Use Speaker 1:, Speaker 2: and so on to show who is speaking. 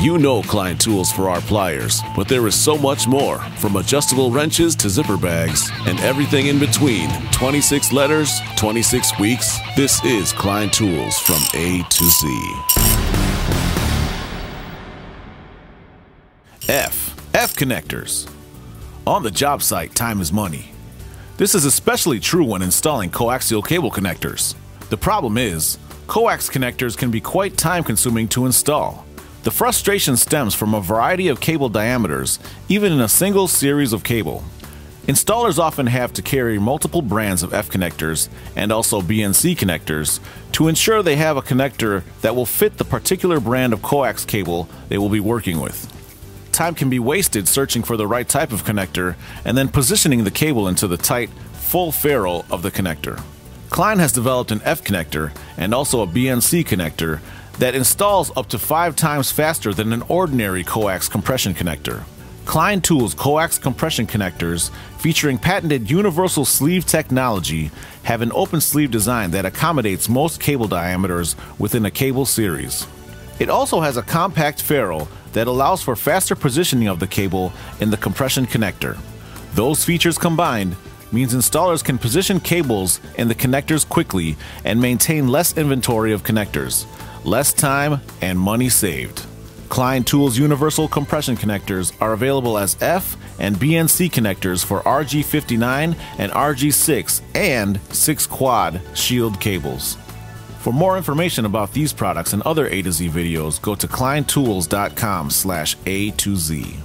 Speaker 1: You know Klein Tools for our pliers, but there is so much more from adjustable wrenches to zipper bags and everything in between. 26 letters, 26 weeks. This is Klein Tools from A to Z. F. F connectors. On the job site, time is money. This is especially true when installing coaxial cable connectors. The problem is, coax connectors can be quite time consuming to install. The frustration stems from a variety of cable diameters, even in a single series of cable. Installers often have to carry multiple brands of F connectors and also BNC connectors to ensure they have a connector that will fit the particular brand of coax cable they will be working with. Time can be wasted searching for the right type of connector and then positioning the cable into the tight, full ferrule of the connector. Klein has developed an F connector and also a BNC connector that installs up to five times faster than an ordinary coax compression connector. Klein Tools coax compression connectors, featuring patented universal sleeve technology, have an open sleeve design that accommodates most cable diameters within a cable series. It also has a compact ferrule that allows for faster positioning of the cable in the compression connector. Those features combined means installers can position cables in the connectors quickly and maintain less inventory of connectors less time, and money saved. Klein Tools Universal Compression Connectors are available as F and BNC connectors for RG59 and RG6 and 6 quad shield cables. For more information about these products and other A to Z videos, go to kleintools.com slash A to Z.